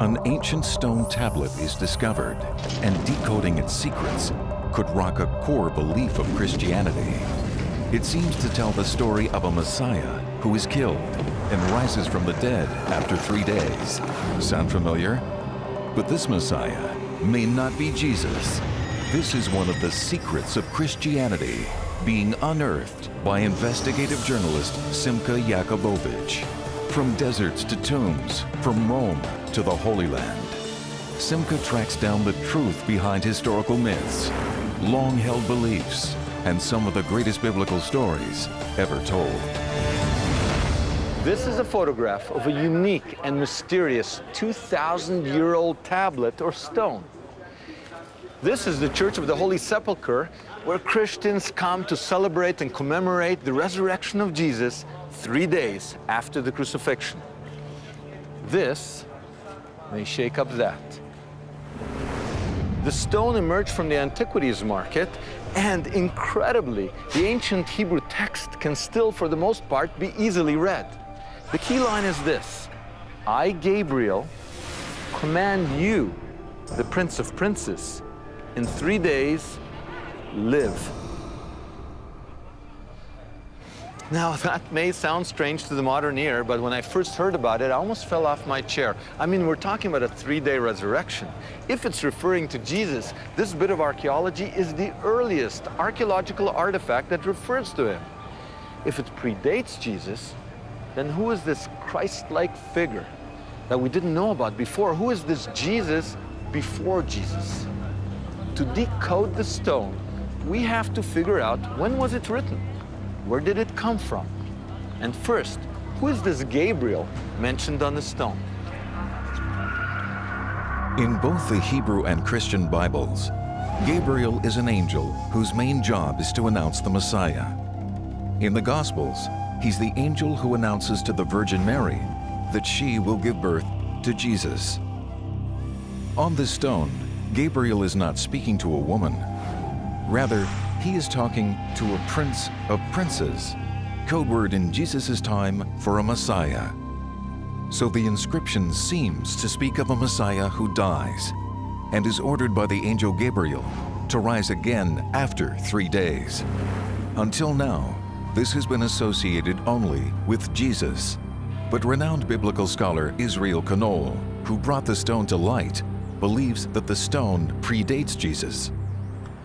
An ancient stone tablet is discovered, and decoding its secrets could rock a core belief of Christianity. It seems to tell the story of a Messiah who is killed and rises from the dead after three days. Sound familiar? But this Messiah may not be Jesus. This is one of the secrets of Christianity being unearthed by investigative journalist Simcha Jacobovici. From deserts to tombs, from Rome to the Holy Land, Simcha tracks down the truth behind historical myths, long-held beliefs, and some of the greatest biblical stories ever told. This is a photograph of a unique and mysterious 2,000-year-old tablet or stone. This is the Church of the Holy Sepulchre, where Christians come to celebrate and commemorate the resurrection of Jesus three days after the crucifixion. This may shake up that. The stone emerged from the antiquities market, and incredibly, the ancient Hebrew text can still, for the most part, be easily read. The key line is this I, Gabriel, command you, the Prince of Princes, in three days, live. Now, that may sound strange to the modern ear, but when I first heard about it, I almost fell off my chair. I mean, we're talking about a three-day resurrection. If it's referring to Jesus, this bit of archaeology is the earliest archaeological artifact that refers to him. If it predates Jesus, then who is this Christ-like figure that we didn't know about before? Who is this Jesus before Jesus? To decode the stone, we have to figure out when was it written? Where did it come from? And first, who is this Gabriel mentioned on the stone? In both the Hebrew and Christian Bibles, Gabriel is an angel whose main job is to announce the Messiah. In the Gospels, he's the angel who announces to the Virgin Mary that she will give birth to Jesus. On this stone, Gabriel is not speaking to a woman. Rather, he is talking to a prince of princes, code word in Jesus' time for a Messiah. So the inscription seems to speak of a Messiah who dies and is ordered by the angel Gabriel to rise again after three days. Until now, this has been associated only with Jesus. But renowned biblical scholar Israel Knohl, who brought the stone to light, believes that the stone predates Jesus.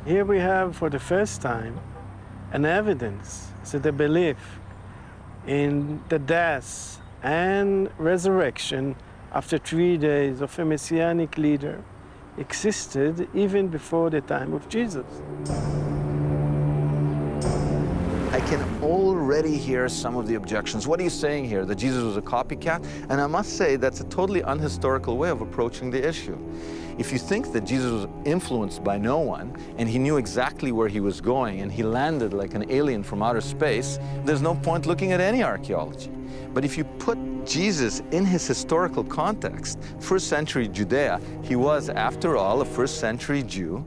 Here we have, for the first time, an evidence that the belief in the death and resurrection after three days of a messianic leader existed even before the time of Jesus. I can already hear some of the objections. What are you saying here? That Jesus was a copycat? And I must say that's a totally unhistorical way of approaching the issue. If you think that Jesus was influenced by no one and he knew exactly where he was going and he landed like an alien from outer space, there's no point looking at any archaeology. But if you put Jesus in his historical context, first century Judea, he was, after all, a first century Jew,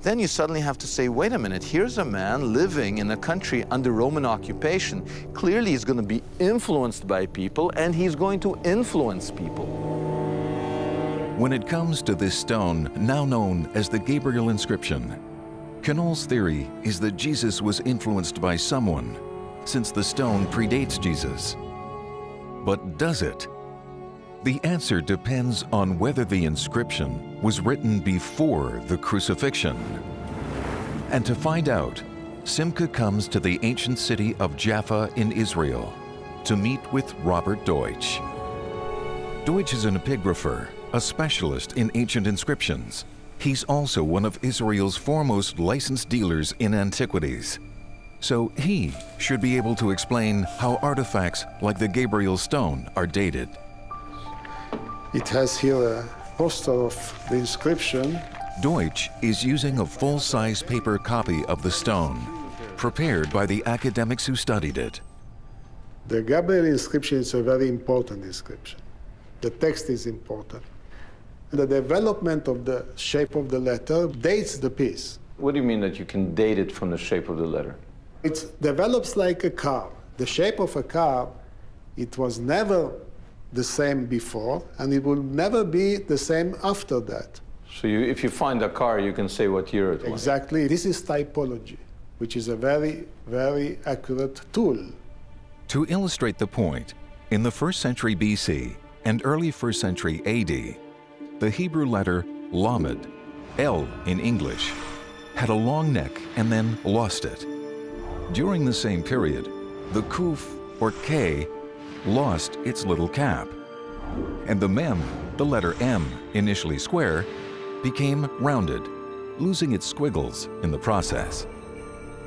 then you suddenly have to say, wait a minute, here's a man living in a country under Roman occupation. Clearly he's going to be influenced by people and he's going to influence people. When it comes to this stone, now known as the Gabriel inscription, Knohl's theory is that Jesus was influenced by someone, since the stone predates Jesus. But does it? The answer depends on whether the inscription was written before the crucifixion. And to find out, Simcha comes to the ancient city of Jaffa in Israel to meet with Robert Deutsch. Deutsch is an epigrapher, a specialist in ancient inscriptions. He's also one of Israel's foremost licensed dealers in antiquities. So he should be able to explain how artifacts like the Gabriel stone are dated. It has here a poster of the inscription. Deutsch is using a full-size paper copy of the stone, prepared by the academics who studied it. The Gabriel inscription is a very important inscription. The text is important. The development of the shape of the letter dates the piece. What do you mean that you can date it from the shape of the letter? It develops like a car. The shape of a car, it was never the same before, and it will never be the same after that. So you, if you find a car, you can say what year it was. Exactly. This is typology, which is a very, very accurate tool. To illustrate the point, in the 1st century BC and early 1st century AD, the Hebrew letter Lamed, L in English, had a long neck and then lost it. During the same period, the Kuf, or K, lost its little cap. And the Mem, the letter M, initially square, became rounded, losing its squiggles in the process.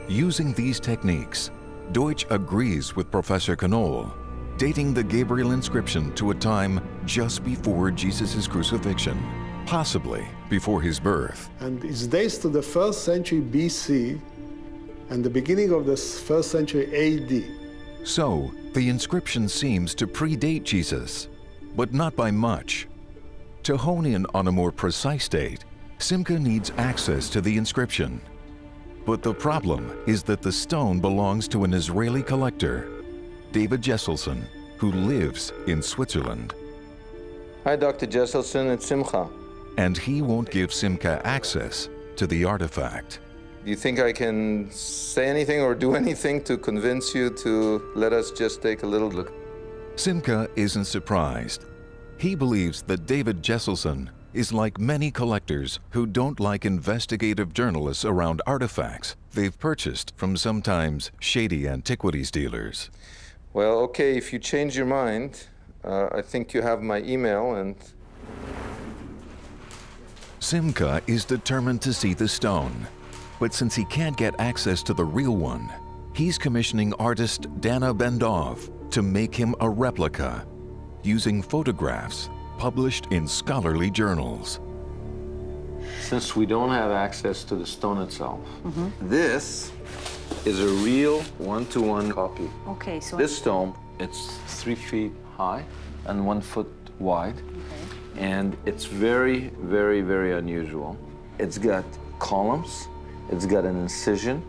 Using these techniques, Deutsch agrees with Professor Knohl, dating the Gabriel inscription to a time just before Jesus' crucifixion, possibly before his birth. And it dates to the first century BC and the beginning of the first century AD. So, the inscription seems to predate Jesus, but not by much. To hone in on a more precise date, Simcha needs access to the inscription. But the problem is that the stone belongs to an Israeli collector, David Jesselson, who lives in Switzerland. Hi, Dr. Jesselson, it's Simcha. And he won't give Simcha access to the artifact. Do you think I can say anything or do anything to convince you to let us just take a little look? Simcha isn't surprised. He believes that David Jesselson is like many collectors who don't like investigative journalists around artifacts they've purchased from sometimes shady antiquities dealers. Well, okay, if you change your mind, uh, I think you have my email and. Simcha is determined to see the stone, but since he can't get access to the real one, he's commissioning artist Dana Bendov to make him a replica using photographs published in scholarly journals. Since we don't have access to the stone itself, mm-hmm. this is a real one-to-one copy. Okay, so This stone, it's three feet high and one foot wide. And it's very, very, very unusual. It's got columns, it's got an incision.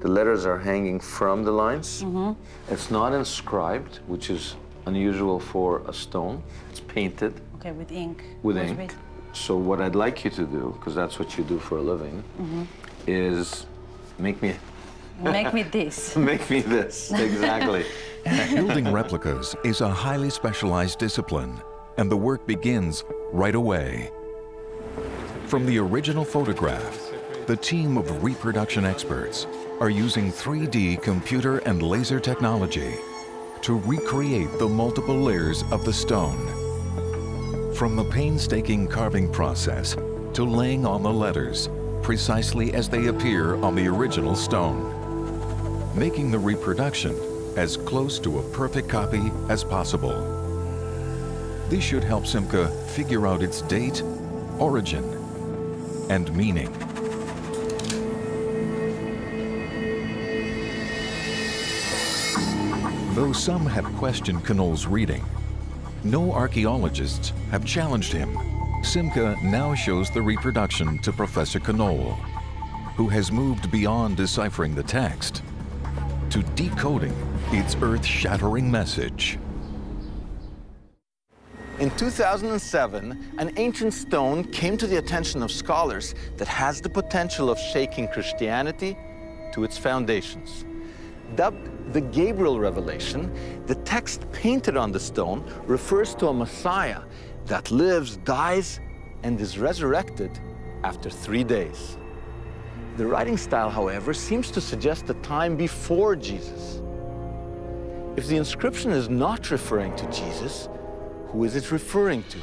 The letters are hanging from the lines. Mm-hmm. It's not inscribed, which is unusual for a stone. It's painted okay with ink. with ink. So what I'd like you to do, because that's what you do for a living, mm-hmm. is make me Make me this. make me this exactly. Building replicas is a highly specialized discipline, and the work begins right away. From the original photograph, the team of reproduction experts are using 3D computer and laser technology to recreate the multiple layers of the stone. From the painstaking carving process to laying on the letters precisely as they appear on the original stone, making the reproduction as close to a perfect copy as possible. This should help Simcha figure out its date, origin, and meaning. Though some have questioned Knohl's reading, no archaeologists have challenged him. Simcha now shows the reproduction to Professor Knohl, who has moved beyond deciphering the text to decoding its earth-shattering message. In 2007, an ancient stone came to the attention of scholars that has the potential of shaking Christianity to its foundations. Dubbed the Gabriel Revelation, the text painted on the stone refers to a Messiah that lives, dies, and is resurrected after three days. The writing style, however, seems to suggest a time before Jesus. If the inscription is not referring to Jesus, who is it referring to?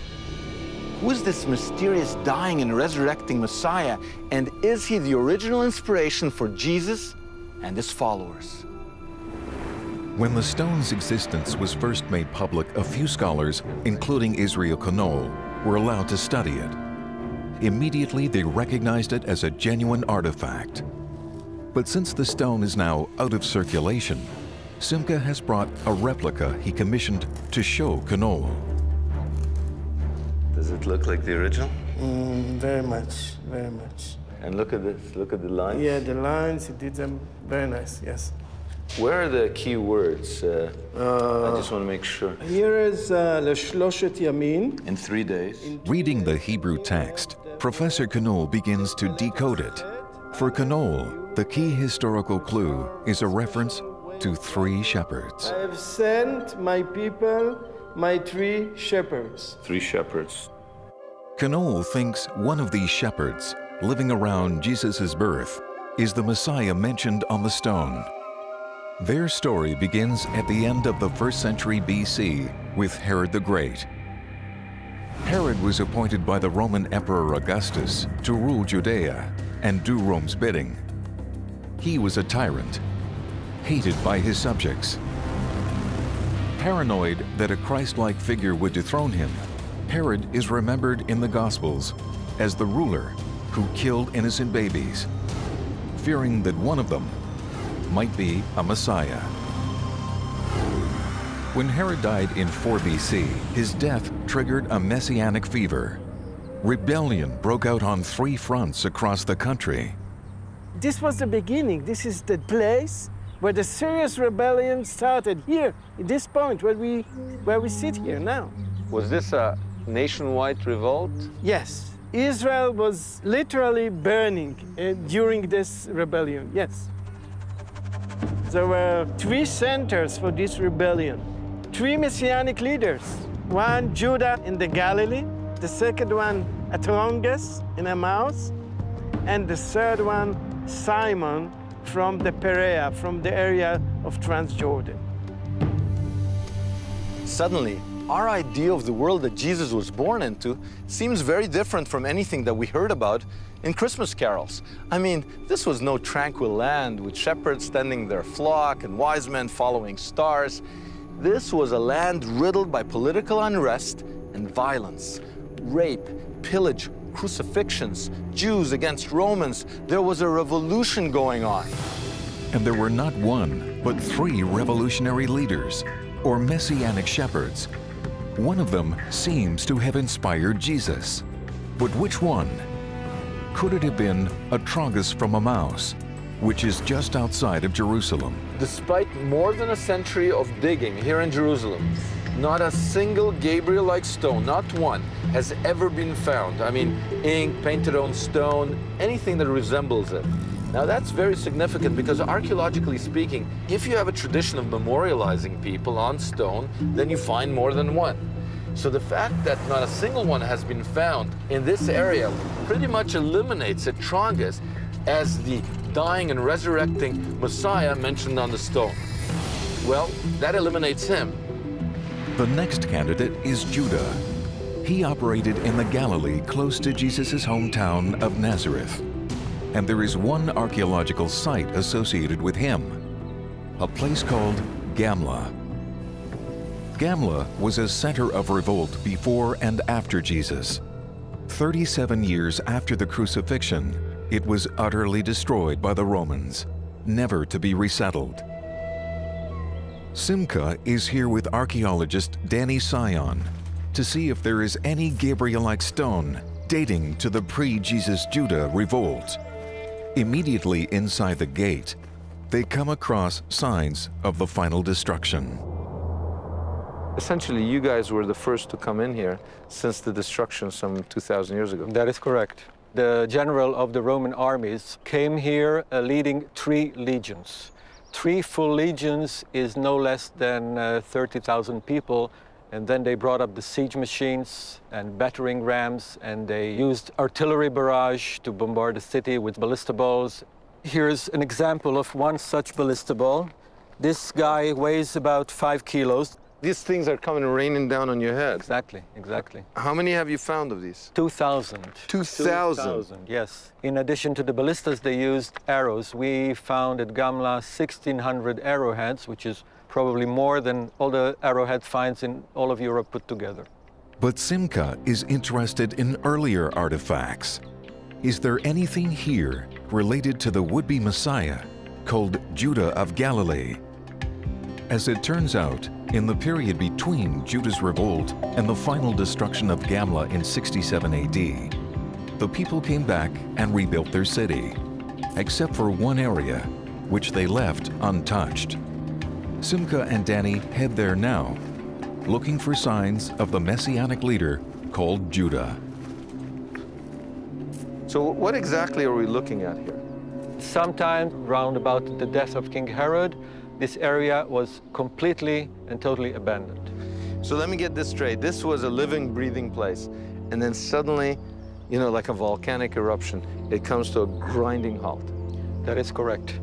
Who is this mysterious dying and resurrecting Messiah? And is he the original inspiration for Jesus and his followers? When the stone's existence was first made public, a few scholars, including Israel Knohl, were allowed to study it. Immediately, they recognized it as a genuine artifact. But since the stone is now out of circulation, Simcha has brought a replica he commissioned to show Knohl. Does it look like the original? Mm, very much, very much. And look at this, look at the lines. Yeah, the lines, he did them very nice, yes. Where are the key words? Uh, I just want to make sure. Here is uh, Leshloshet Yamin. In three days. Reading the Hebrew text, Professor Knohl begins to decode it. For Knohl, the key historical clue is a reference to three shepherds. I have sent my people, my three shepherds. Three shepherds. Knohl thinks one of these shepherds, living around Jesus' birth, is the Messiah mentioned on the stone. Their story begins at the end of the first century BC with Herod the Great. Herod was appointed by the Roman Emperor Augustus to rule Judea and do Rome's bidding. He was a tyrant, hated by his subjects. Paranoid that a Christ-like figure would dethrone him, Herod is remembered in the Gospels as the ruler who killed innocent babies, fearing that one of them might be a Messiah. When Herod died in 4 BC, his death triggered a messianic fever. Rebellion broke out on three fronts across the country. This was the beginning. This is the place where the serious rebellion started here, at this point where we, where we sit here now. Was this a nationwide revolt? Yes, Israel was literally burning uh, during this rebellion, yes. There were three centers for this rebellion, three messianic leaders. One, Judah in the Galilee, the second one, Athronges in Emmaus, and the third one, Simon from the Perea, from the area of Transjordan. Suddenly, our idea of the world that Jesus was born into seems very different from anything that we heard about in Christmas carols. I mean, this was no tranquil land with shepherds tending their flock and wise men following stars. This was a land riddled by political unrest and violence, rape, pillage, crucifixions, Jews against Romans. There was a revolution going on. And there were not one, but three revolutionary leaders, or messianic shepherds. One of them seems to have inspired Jesus. But which one? Could it have been Athronges from Emmaus, which is just outside of Jerusalem? Despite more than a century of digging here in Jerusalem, not a single Gabriel-like stone, not one, has ever been found. I mean, ink, painted on stone, anything that resembles it. Now that's very significant because archaeologically speaking, if you have a tradition of memorializing people on stone, then you find more than one. So the fact that not a single one has been found in this area pretty much eliminates Athronges as the dying and resurrecting Messiah mentioned on the stone. Well, that eliminates him. The next candidate is Judah. He operated in the Galilee close to Jesus' hometown of Nazareth. And there is one archaeological site associated with him, a place called Gamla. Gamla was a center of revolt before and after Jesus. 37 years after the crucifixion, it was utterly destroyed by the Romans, never to be resettled. Simcha is here with archaeologist Danny Syon to see if there is any Gabriel-like stone dating to the pre-Jesus Judah revolt. Immediately inside the gate, they come across signs of the final destruction. Essentially, you guys were the first to come in here since the destruction some 2,000 years ago. That is correct. The general of the Roman armies came here uh, leading three legions. Three full legions is no less than uh, 30,000 people. And then they brought up the siege machines and battering rams, and they used artillery barrage to bombard the city with ballista balls. Here's an example of one such ballista ball. This guy weighs about five kilos. These things are coming raining down on your head. Exactly, exactly. How many have you found of these? 2,000. 2,000? Yes. In addition to the ballistas, they used arrows. We found at Gamla 1,600 arrowheads, which is probably more than all the arrowhead finds in all of Europe put together. But Simcha is interested in earlier artifacts. Is there anything here related to the would-be Messiah called Judah of Galilee? As it turns out, in the period between Judah's revolt and the final destruction of Gamla in 67 AD, the people came back and rebuilt their city, except for one area which they left untouched. Simcha and Danny head there now, looking for signs of the messianic leader called Judah. So what exactly are we looking at here? Sometime round about the death of King Herod, this area was completely and totally abandoned. So let me get this straight. This was a living, breathing place. And then suddenly, you know, like a volcanic eruption, it comes to a grinding halt. That is correct.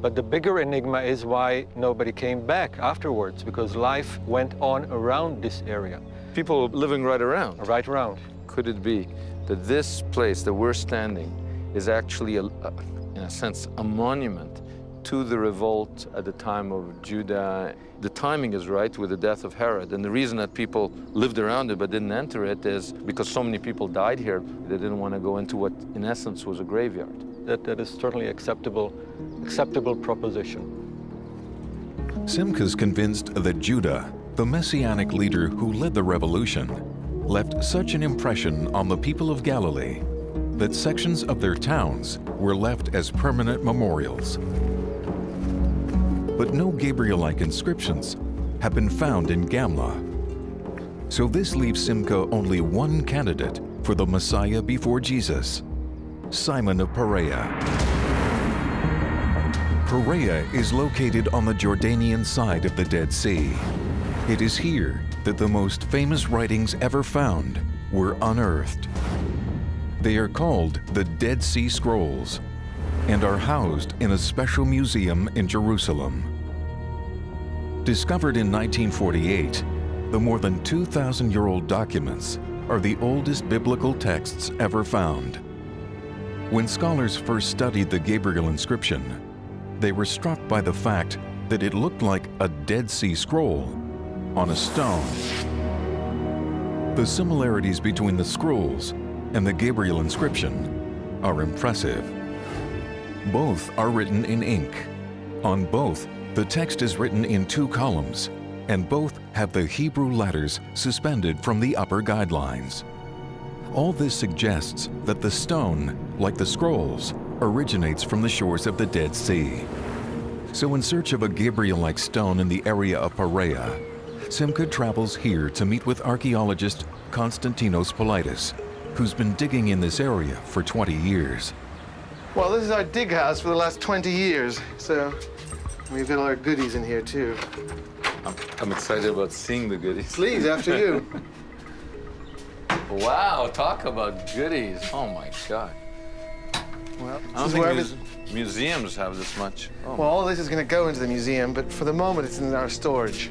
But the bigger enigma is why nobody came back afterwards, because life went on around this area. People living right around. Right around. Could it be that this place that we're standing is actually, a, a, in a sense, a monument to the revolt at the time of Judah? The timing is right with the death of Herod. And the reason that people lived around it but didn't enter it is because so many people died here, they didn't want to go into what, in essence, was a graveyard. That, that is certainly acceptable, acceptable proposition. Simcha's convinced that Judah, the messianic leader who led the revolution, left such an impression on the people of Galilee that sections of their towns were left as permanent memorials. But no Gabriel-like inscriptions have been found in Gamla. So this leaves Simcha only one candidate for the Messiah before Jesus, Simon of Perea. Perea is located on the Jordanian side of the Dead Sea. It is here that the most famous writings ever found were unearthed. They are called the Dead Sea Scrolls and are housed in a special museum in Jerusalem. Discovered in 1948, the more than 2,000-year-old documents are the oldest biblical texts ever found. When scholars first studied the Gabriel inscription, they were struck by the fact that it looked like a Dead Sea Scroll on a stone. The similarities between the scrolls and the Gabriel inscription are impressive. Both are written in ink. On both, the text is written in two columns, and both have the Hebrew letters suspended from the upper guidelines. All this suggests that the stone, like the scrolls, originates from the shores of the Dead Sea. So in search of a Gabriel-like stone in the area of Perea, Simcha travels here to meet with archaeologist Konstantinos Politis, who's been digging in this area for 20 years. Well, this is our dig house for the last 20 years, so we've got all our goodies in here, too. I'm, I'm excited about seeing the goodies. Please, after you. wow, talk about goodies. Oh my God. Well, I don't think muse- museums have this much. Oh. well, all this is going to go into the museum, but for the moment, it's in our storage.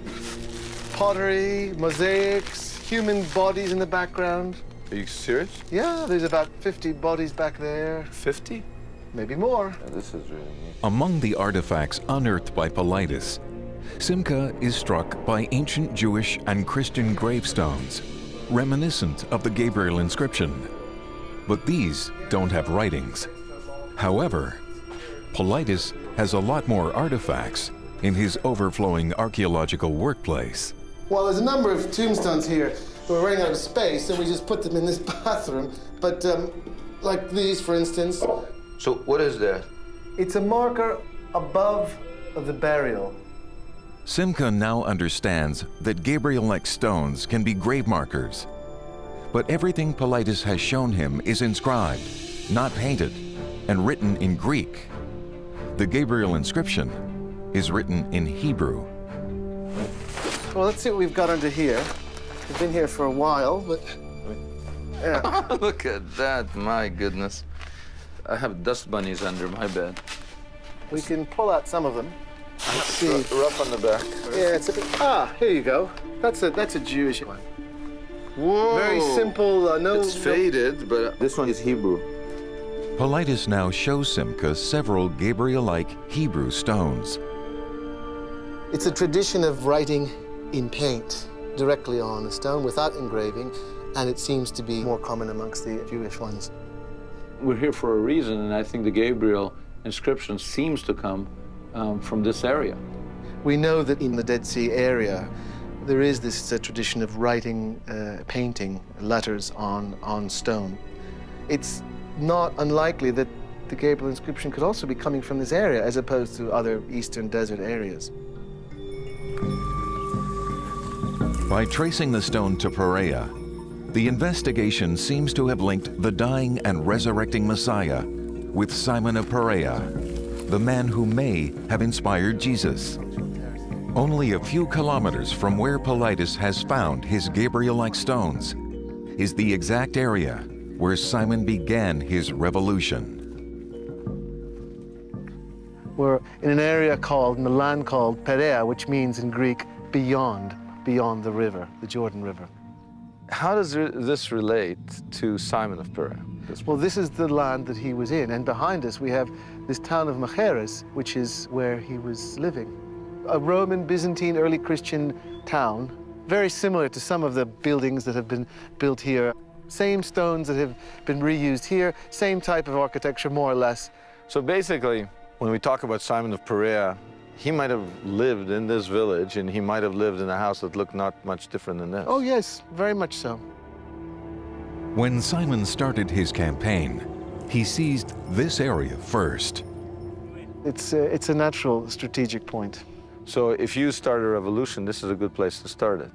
Pottery, mosaics, human bodies in the background. Are you serious? Yeah, there's about 50 bodies back there, 50? Maybe more. this is really neat. Among the artifacts unearthed by Politis, Simcha is struck by ancient Jewish and Christian gravestones, reminiscent of the Gabriel inscription. But these don't have writings. However, Politis has a lot more artifacts in his overflowing archaeological workplace. Well, there's a number of tombstones here. We're running out of space, so we just put them in this bathroom. But, um, like these, for instance, So what is that? it's a marker above the burial. Simcha now understands that Gabriel-like stones can be grave markers. But everything Politis has shown him is inscribed, not painted, and written in Greek. The Gabriel inscription is written in Hebrew. Well, let's see what we've got under here. We've been here for a while, but yeah. Look at that, my goodness. I have dust bunnies under my bed. we can pull out some of them. Let's see. Rough on the back. Yeah, it's a bit. Ah, here you go. That's a that's a Jewish one. Whoa! Very simple. Uh, no. It's no- faded, but this one is Hebrew. Politis now shows Simcha several Gabriel-like Hebrew stones. It's a tradition of writing in paint directly on a stone without engraving, and it seems to be more common amongst the Jewish ones. We're here for a reason, and I think the Gabriel inscription seems to come um, from this area. We know that in the Dead Sea area, there is this uh, tradition of writing, uh, painting letters on, on stone. It's not unlikely that the Gabriel inscription could also be coming from this area as opposed to other eastern desert areas. By tracing the stone to Perea, the investigation seems to have linked the dying and resurrecting Messiah with Simon of Perea, the man who may have inspired Jesus. Only a few kilometers from where Politis has found his Gabriel-like stones is the exact area where Simon began his revolution. We're in an area called, in the land called Perea, which means in Greek, beyond, beyond the river, the Jordan River. How does this relate to Simon of Perea? Well, this is the land that he was in, and behind us we have this town of Machaerus, which is where he was living. A Roman, Byzantine, early Christian town, very similar to some of the buildings that have been built here. Same stones that have been reused here, same type of architecture, more or less. So basically, when we talk about Simon of Perea, he might have lived in this village and he might have lived in a house that looked not much different than this. Oh, yes, very much so. When Simon started his campaign, he seized this area first. It's a, it's a natural strategic point. So if you start a revolution, this is a good place to start it.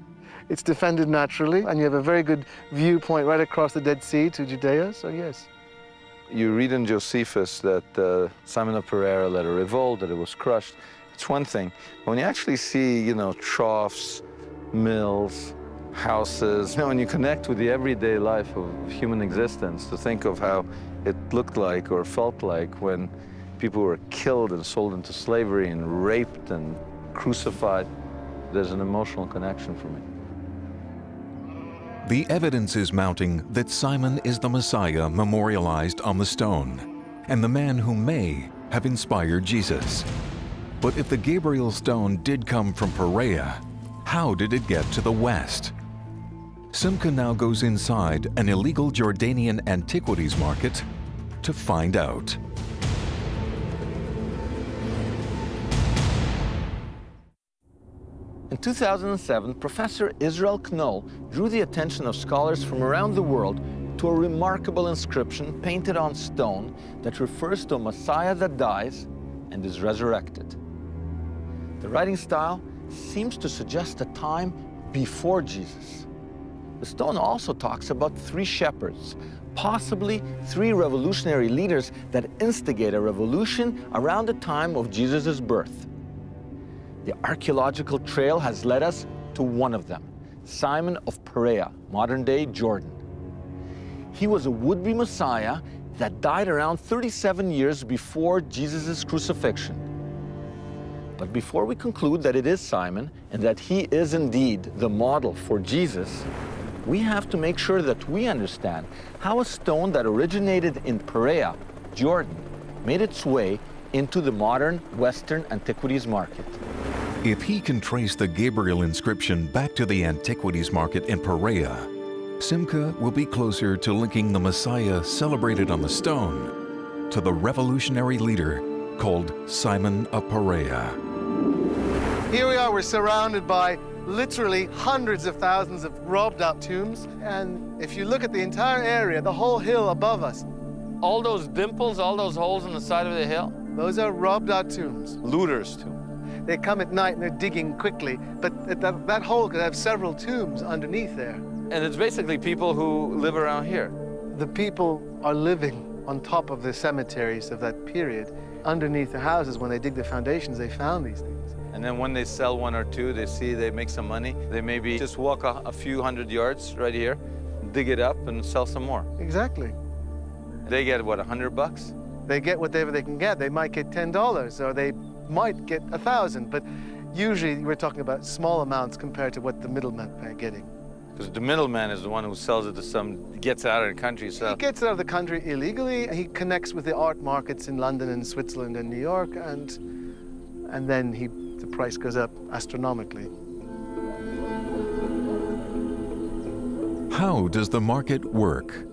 It's defended naturally, and you have a very good viewpoint right across the Dead Sea to Judea, so yes. You read in Josephus that uh, Simon of Perea led a revolt, that it was crushed. It's one thing. But when you actually see, you know, troughs, mills, houses, you know, when you connect with the everyday life of human existence, to think of how it looked like or felt like when people were killed and sold into slavery and raped and crucified, there's an emotional connection for me. The evidence is mounting that Simon is the Messiah memorialized on the stone, and the man who may have inspired Jesus. But if the Gabriel stone did come from Perea, how did it get to the west? Simcha now goes inside an illegal Jordanian antiquities market to find out. In 2007, Professor Israel Knohl drew the attention of scholars from around the world to a remarkable inscription painted on stone that refers to a Messiah that dies and is resurrected. The writing style seems to suggest a time before Jesus. The stone also talks about three shepherds, possibly three revolutionary leaders that instigate a revolution around the time of Jesus' birth. The archaeological trail has led us to one of them, Simon of Perea, modern-day Jordan. He was a would-be Messiah that died around 37 years before Jesus' crucifixion. But before we conclude that it is Simon and that he is indeed the model for Jesus, we have to make sure that we understand how a stone that originated in Perea, Jordan, made its way into the modern Western antiquities market. If he can trace the Gabriel inscription back to the antiquities market in Perea, Simcha will be closer to linking the Messiah celebrated on the stone to the revolutionary leader called Simon of Perea. Here we are, we're surrounded by literally hundreds of thousands of robbed out tombs. And if you look at the entire area, the whole hill above us, all those dimples, all those holes in the side of the hill, those are robbed out tombs. Looters' tombs. They come at night and they're digging quickly, but that, that hole could have several tombs underneath there. And it's basically people who live around here. The people are living on top of the cemeteries of that period. Underneath the houses, when they dig the foundations, they found these things. And then when they sell one or two, they see they make some money. They maybe just walk a, a few hundred yards right here, dig it up, and sell some more. Exactly. They get, what, a hundred bucks? They get whatever they can get. They might get $10, or they might get a thousand, but usually we're talking about small amounts compared to what the middlemen are getting. Because the middleman is the one who sells it to some, gets it out of the country. So. He gets it out of the country illegally. He connects with the art markets in London and Switzerland and New York, and and then he the price goes up astronomically. How does the market work?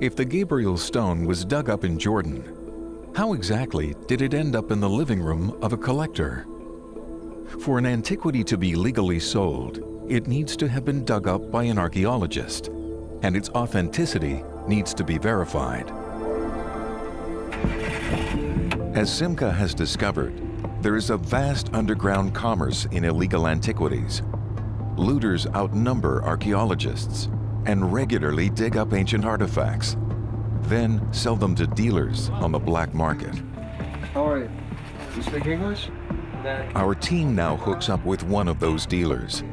If the Gabriel stone was dug up in Jordan, how exactly did it end up in the living room of a collector? For an antiquity to be legally sold, it needs to have been dug up by an archaeologist, and its authenticity needs to be verified. As Simcha has discovered, there is a vast underground commerce in illegal antiquities. Looters outnumber archaeologists and regularly dig up ancient artifacts, then sell them to dealers on the black market. How are you? You speak English? Our team now hooks up with one of those dealers.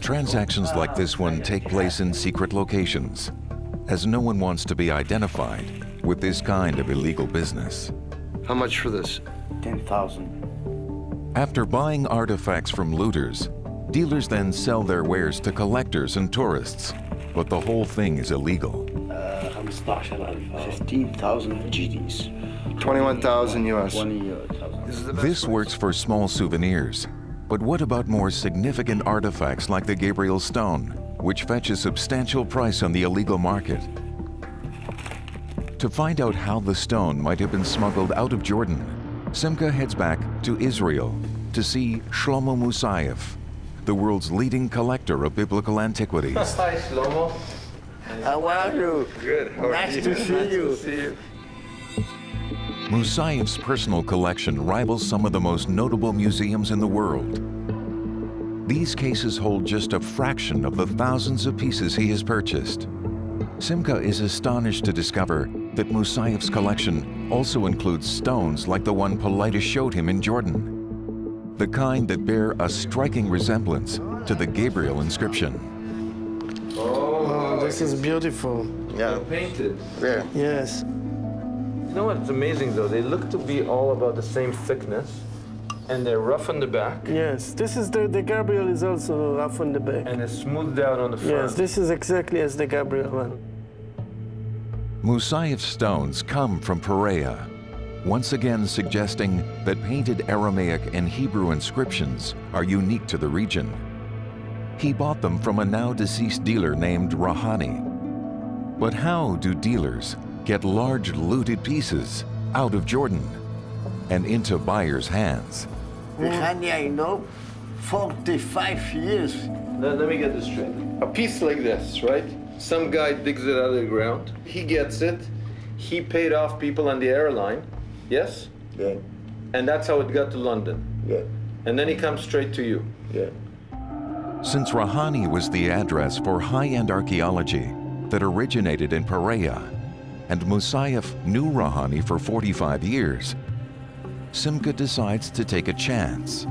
Transactions like this one take place in secret locations, as no one wants to be identified with this kind of illegal business. How much for this? 10,000. After buying artifacts from looters, dealers then sell their wares to collectors and tourists. But the whole thing is illegal. Uh, 15,000 GDs. 21,000 US. 20,000. This works for small souvenirs. But what about more significant artifacts like the Gabriel Stone, which fetch a substantial price on the illegal market? To find out how the stone might have been smuggled out of Jordan, Simcha heads back to Israel to see Shlomo Moussaieff, the world's leading collector of biblical antiquities. Hi, Shlomo. How are you? Good. How Nice you? to see Nice you. To see you. Moussaieff's personal collection rivals some of the most notable museums in the world. These cases hold just a fraction of the thousands of pieces he has purchased. Simcha is astonished to discover that Moussaieff's collection also includes stones like the one Politis showed him in Jordan, the kind that bear a striking resemblance to the Gabriel inscription. Oh, this is beautiful. Yeah. Painted. Yeah. Yes. You know what's amazing though? They look to be all about the same thickness, and they're rough on the back, Yes. This is the, the Gabriel is also rough on the back. and it's smoothed out on the front. Yes, this is exactly as the Gabriel one. Moussaieff's stones come from Perea, once again suggesting that painted Aramaic and Hebrew inscriptions are unique to the region. He bought them from a now deceased dealer named Rahani. But how do dealers get large looted pieces out of Jordan and into buyers' hands? Rehani, I know, 45 years. Let, let me get this straight. A piece like this, right? Some guy digs it out of the ground. He gets it. He paid off people on the airline. Yes? Yeah. And that's how it got to London. Yeah. And then he comes straight to you. Yeah. Since Rahani was the address for high-end archaeology that originated in Perea, and Moussaieff knew Rahani for 45 years, Simcha decides to take a chance.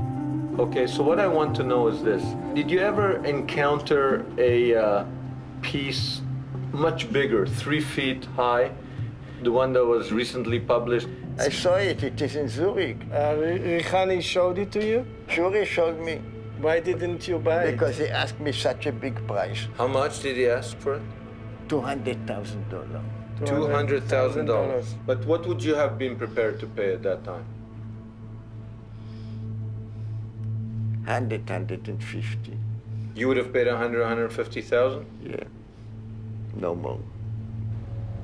Okay, so what I want to know is this. Did you ever encounter a uh, piece much bigger, three feet high? The one that was recently published? I saw it. It is in Zurich. Uh, Rihani showed it to you? Sure, he showed me. Why didn't you buy it? Because he asked me such a big price. How much did he ask for it? $200,000. $200,000. But what would you have been prepared to pay at that time? 100, 150. You would have paid 100, 150,000? Yeah. No more.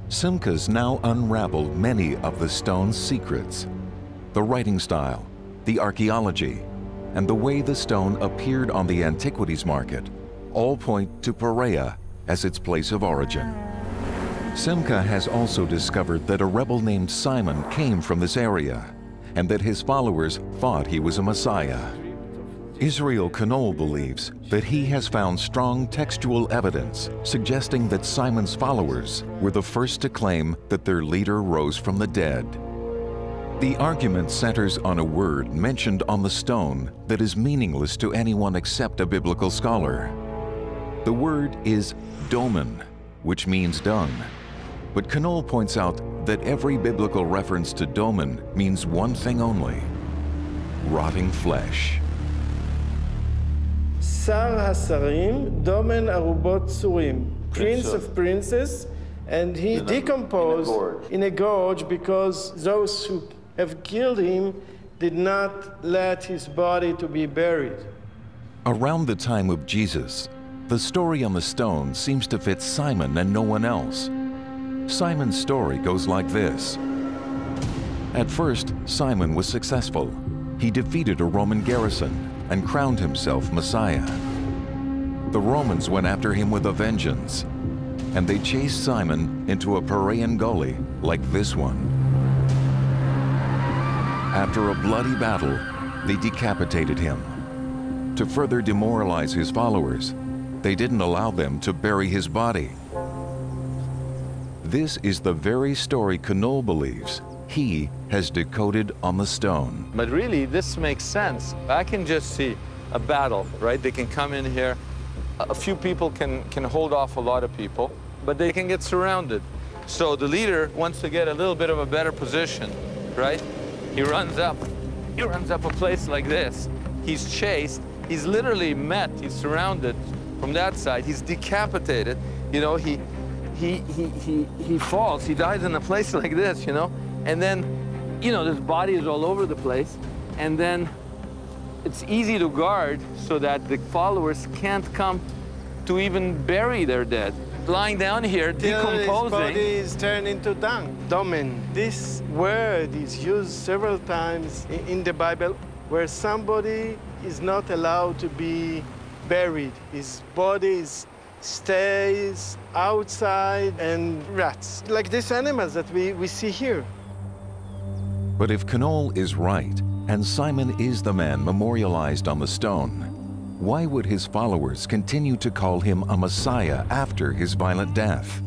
Simcha's now unraveled many of the stone's secrets. The writing style, the archaeology, and the way the stone appeared on the antiquities market all point to Perea as its place of origin. Simcha has also discovered that a rebel named Simon came from this area and that his followers thought he was a Messiah. Israel Knohl believes that he has found strong textual evidence suggesting that Simon's followers were the first to claim that their leader rose from the dead. The argument centers on a word mentioned on the stone that is meaningless to anyone except a biblical scholar. The word is domen, which means dung. But Knohl points out that every biblical reference to domen means one thing only rotting flesh. Sar Hasarim, Domen Arubot Surim, Prince of Princes, and he decomposed in a gorge because those who have killed him did not let his body to be buried. Around the time of Jesus, the story on the stone seems to fit Simon and no one else. Simon's story goes like this. At first, Simon was successful. He defeated a Roman garrison and crowned himself Messiah. The Romans went after him with a vengeance, and they chased Simon into a Perean gully like this one. After a bloody battle, they decapitated him. To further demoralize his followers, they didn't allow them to bury his body. This is the very story Knohl believes he has decoded on the stone. But really, this makes sense. I can just see a battle, right? They can come in here. A few people can, can hold off a lot of people, but they can get surrounded. So the leader wants to get a little bit of a better position, right? He runs up. He runs up a place like this. He's chased. He's literally met. He's surrounded from that side. He's decapitated. You know, he, he, he, he, he falls. He dies in a place like this, you know? And then, you know, his body is all over the place. And then it's easy to guard so that the followers can't come to even bury their dead. Lying down here, Till his decomposing. body is turned into dung. Domen. This word is used several times in the Bible where somebody is not allowed to be buried. His body is, stays outside and rats, like these animals that we, we see here. But if Knohl is right, and Simon is the man memorialized on the stone, why would his followers continue to call him a Messiah after his violent death?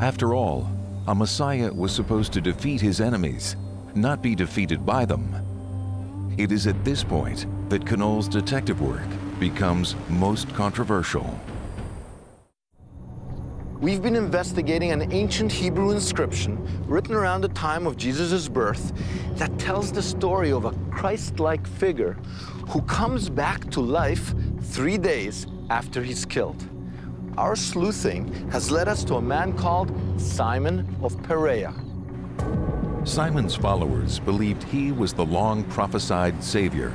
After all, a Messiah was supposed to defeat his enemies, not be defeated by them. It is at this point that Knohl's detective work becomes most controversial. We've been investigating an ancient Hebrew inscription written around the time of Jesus' birth that tells the story of a Christ-like figure who comes back to life three days after he's killed. Our sleuthing has led us to a man called Simon of Perea. Simon's followers believed he was the long prophesied Savior,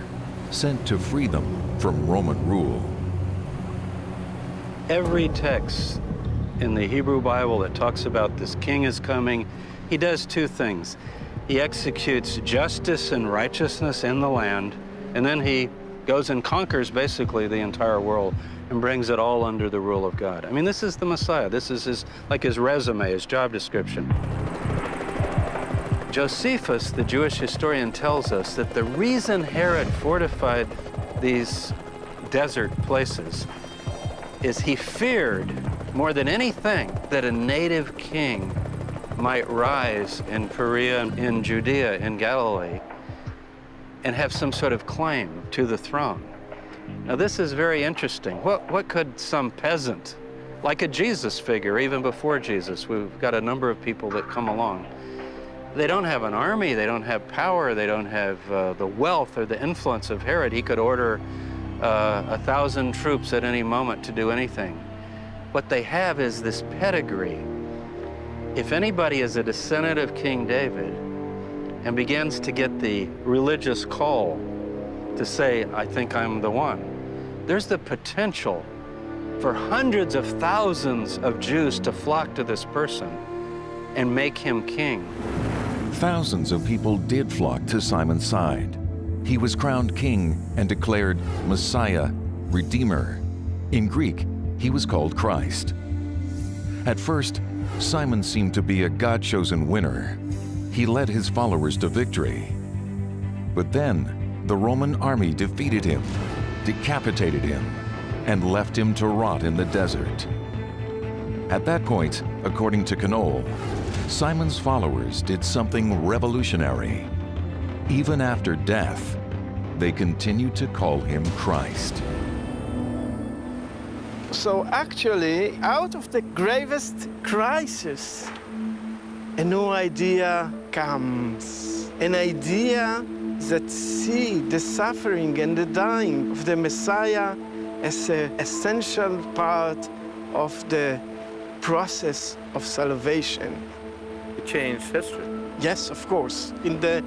sent to free them from Roman rule. Every text in the Hebrew Bible that talks about this king is coming, he does two things. He executes justice and righteousness in the land, and then he goes and conquers basically the entire world and brings it all under the rule of God. I mean, this is the Messiah. This is his like his resume, his job description. Josephus, the Jewish historian, tells us that the reason Herod fortified these desert places is he feared more than anything that a native king might rise in Perea, in Judea, in Galilee, and have some sort of claim to the throne. Now, this is very interesting. What, what could some peasant, like a Jesus figure, even before Jesus, we've got a number of people that come along, they don't have an army, they don't have power, they don't have uh, the wealth or the influence of Herod. He could order uh, a thousand troops at any moment to do anything. What they have is this pedigree. If anybody is a descendant of King David and begins to get the religious call to say, I think I'm the one, there's the potential for hundreds of thousands of Jews to flock to this person and make him king. Thousands of people did flock to Simon's side. He was crowned king and declared Messiah, Redeemer. In Greek, he was called Christ. At first, Simon seemed to be a God chosen winner. He led his followers to victory. But then, the Roman army defeated him, decapitated him, and left him to rot in the desert. At that point, according to Knohl, Simon's followers did something revolutionary. Even after death, they continued to call him Christ. So actually, out of the gravest crisis, a new idea comes. An idea that see the suffering and the dying of the Messiah as an essential part of the process of salvation. It changed history. Yes, of course. In the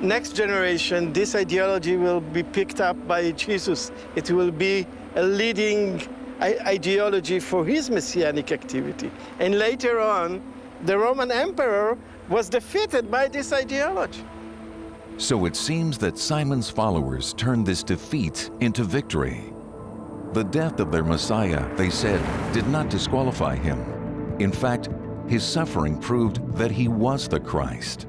next generation, this ideology will be picked up by Jesus. It will be a leading ideology for his messianic activity. And later on, the Roman emperor was defeated by this ideology. So it seems that Simon's followers turned this defeat into victory. The death of their Messiah, they said, did not disqualify him. In fact, his suffering proved that he was the Christ.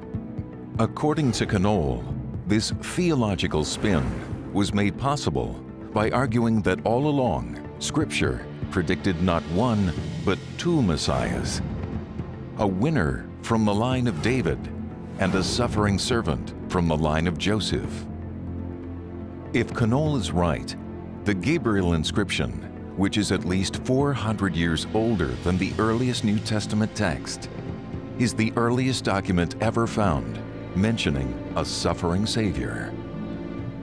According to Knohl, this theological spin was made possible by arguing that all along, Scripture predicted not one, but two Messiahs a winner from the line of David and a suffering servant from the line of Joseph. If Knohl is right, the Gabriel inscription, which is at least 400 years older than the earliest New Testament text, is the earliest document ever found mentioning a suffering Savior.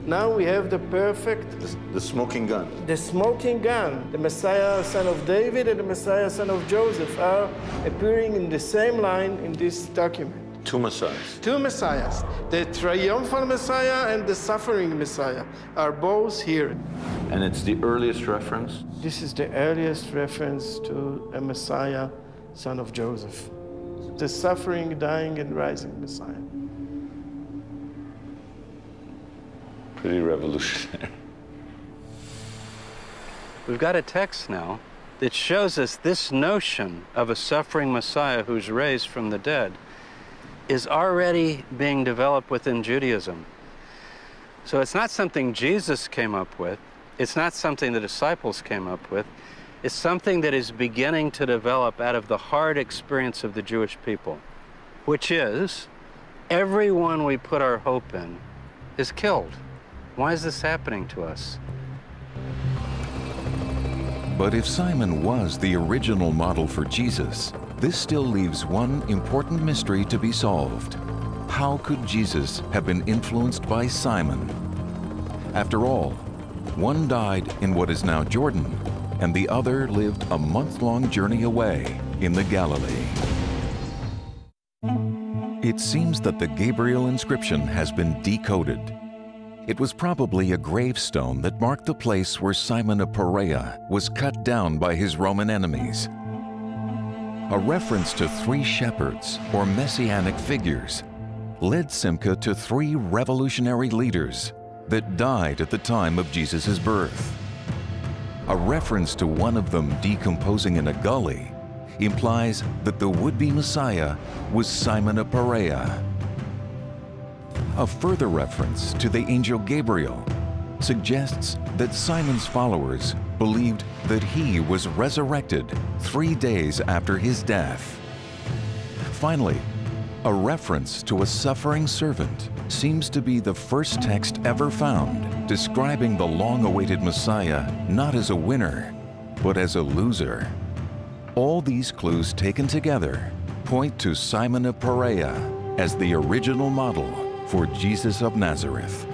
Now we have the perfect, The, the smoking gun. the smoking gun. The Messiah, son of David, and the Messiah, son of Joseph, are appearing in the same line in this document. Two messiahs. Two Messiahs, the triumphal Messiah and the suffering Messiah, are both here. And it's the earliest reference. This is the earliest reference to a Messiah, son of Joseph, the suffering, dying, and rising Messiah. Pretty revolutionary. We've got a text now that shows us this notion of a suffering Messiah who's raised from the dead is already being developed within Judaism. So it's not something Jesus came up with, it's not something the disciples came up with, it's something that is beginning to develop out of the hard experience of the Jewish people, which is everyone we put our hope in is killed. Why is this happening to us? But if Simon was the original model for Jesus, this still leaves one important mystery to be solved. How could Jesus have been influenced by Simon? After all, one died in what is now Jordan, and the other lived a month long journey away in the Galilee. It seems that the Gabriel inscription has been decoded. It was probably a gravestone that marked the place where Simon of Perea was cut down by his Roman enemies. A reference to three shepherds or messianic figures led Simcha to three revolutionary leaders that died at the time of Jesus' birth. A reference to one of them decomposing in a gully implies that the would-be Messiah was Simon of Perea. A further reference to the angel Gabriel suggests that Simon's followers believed that he was resurrected three days after his death. Finally, a reference to a suffering servant seems to be the first text ever found describing the long awaited Messiah not as a winner, but as a loser. All these clues taken together point to Simon of Perea as the original model for Jesus of Nazareth.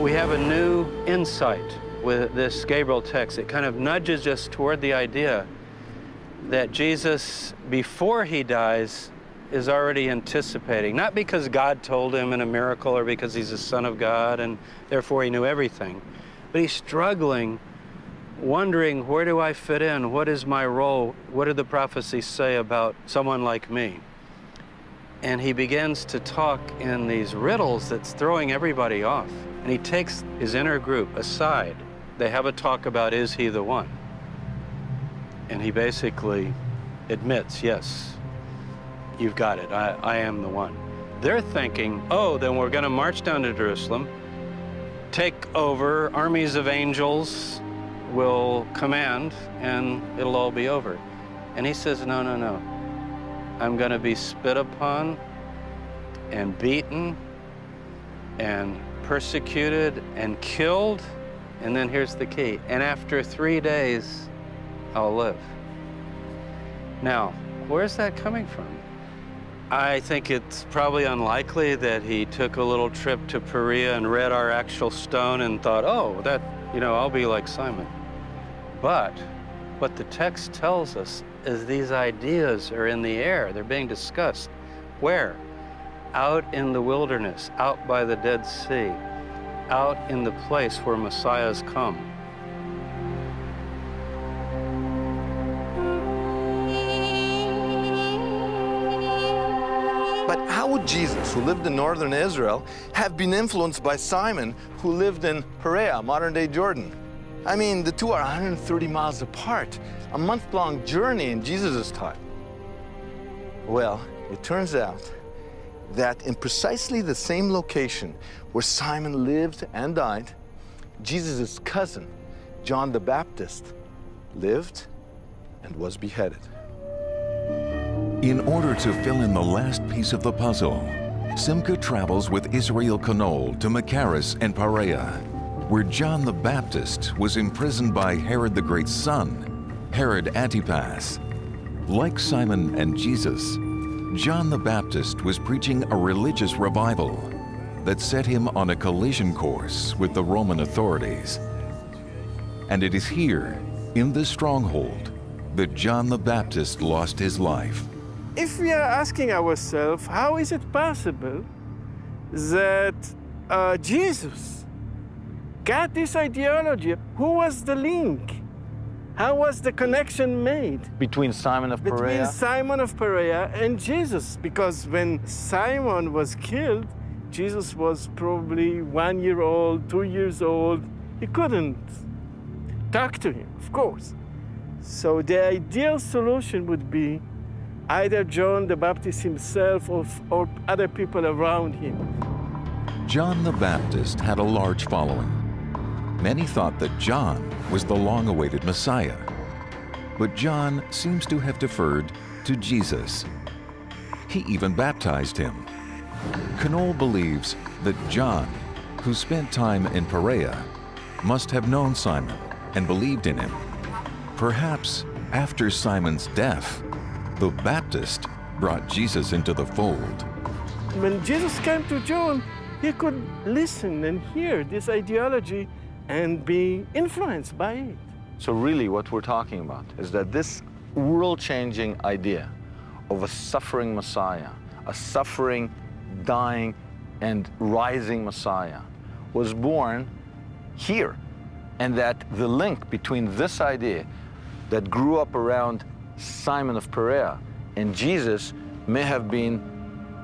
We have a new insight with this Gabriel text. It kind of nudges us toward the idea that Jesus, before he dies, is already anticipating, not because God told him in a miracle or because he's a son of God and therefore he knew everything, but he's struggling, wondering, where do I fit in? What is my role? What did the prophecies say about someone like me? And he begins to talk in these riddles that's throwing everybody off. And he takes his inner group aside. They have a talk about, is he the one? And he basically admits, yes, you've got it. I, I am the one. They're thinking, oh, then we're going to march down to Jerusalem, take over, armies of angels will command, and it'll all be over. And he says, no, no, no. I'm going to be spit upon and beaten and persecuted and killed. And then here's the key. And after three days, I'll live. Now, where's that coming from? I think it's probably unlikely that he took a little trip to Perea and read our actual stone and thought, oh, that, you know, I'll be like Simon. But what the text tells us is these ideas are in the air. They're being discussed. Where? Out in the wilderness, out by the Dead Sea, out in the place where Messiahs come. But how would Jesus, who lived in northern Israel, have been influenced by Simon, who lived in Perea, modern day Jordan? I mean, the two are 130 miles apart, a month long journey in Jesus' time. Well, it turns out that in precisely the same location where Simon lived and died, Jesus' cousin, John the Baptist, lived and was beheaded. In order to fill in the last piece of the puzzle, Simcha travels with Israel Knohl to Machaerus and Perea, where John the Baptist was imprisoned by Herod the Great's son, Herod Antipas. Like Simon and Jesus, John the Baptist was preaching a religious revival that set him on a collision course with the Roman authorities. And it is here, in this stronghold, that John the Baptist lost his life. If we are asking ourselves, how is it possible that uh, Jesus got this ideology? Who was the link? How was the connection made? Between Simon of Between Perea? Simon of Perea and Jesus. Because when Simon was killed, Jesus was probably one year old, two years old. He couldn't talk to him, of course. So the ideal solution would be either John the Baptist himself or, or other people around him. John the Baptist had a large following. Many thought that John was the long awaited Messiah. But John seems to have deferred to Jesus. He even baptized him. Knohl believes that John, who spent time in Perea, must have known Simon and believed in him. Perhaps after Simon's death, the Baptist brought Jesus into the fold. When Jesus came to John, he could listen and hear this ideology and be influenced by it. So, really, what we're talking about is that this world changing idea of a suffering Messiah, a suffering, dying, and rising Messiah, was born here. And that the link between this idea that grew up around Simon of Perea and Jesus may have been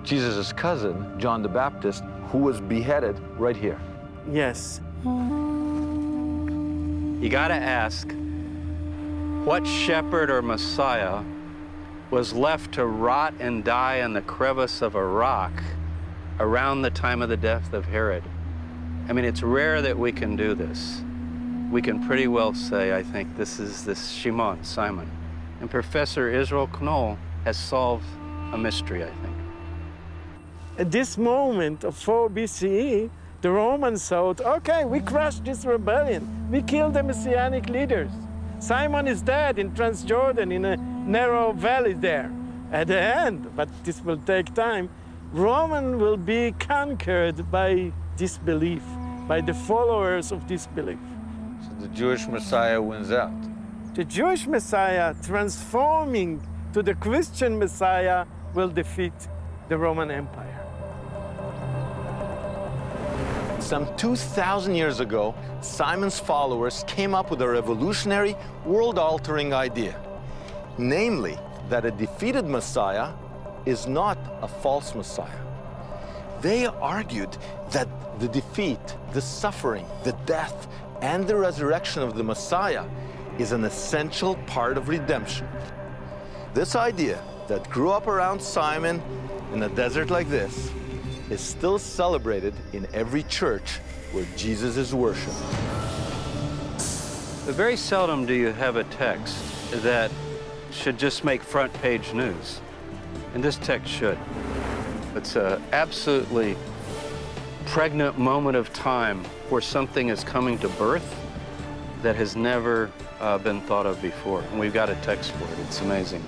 Jesus' cousin, John the Baptist, who was beheaded right here. Yes. Mm-hmm. You got to ask what shepherd or Messiah was left to rot and die in the crevice of a rock around the time of the death of Herod. I mean, it's rare that we can do this. We can pretty well say, I think, this is this Shimon, Simon. And Professor Israel Knohl has solved a mystery, I think. At this moment of 4 BCE, the Romans thought, okay, we crushed this rebellion. We killed the messianic leaders. Simon is dead in Transjordan in a narrow valley there. At the end, but this will take time, Roman will be conquered by disbelief, by the followers of disbelief. So the Jewish Messiah wins out. The Jewish Messiah transforming to the Christian Messiah will defeat the Roman Empire. Some 2,000 years ago, Simon's followers came up with a revolutionary, world altering idea. Namely, that a defeated Messiah is not a false Messiah. They argued that the defeat, the suffering, the death, and the resurrection of the Messiah is an essential part of redemption. This idea that grew up around Simon in a desert like this is still celebrated in every church where Jesus is worshiped. Very seldom do you have a text that should just make front page news. And this text should. It's an absolutely pregnant moment of time where something is coming to birth that has never uh, been thought of before. And we've got a text for it. It's amazing.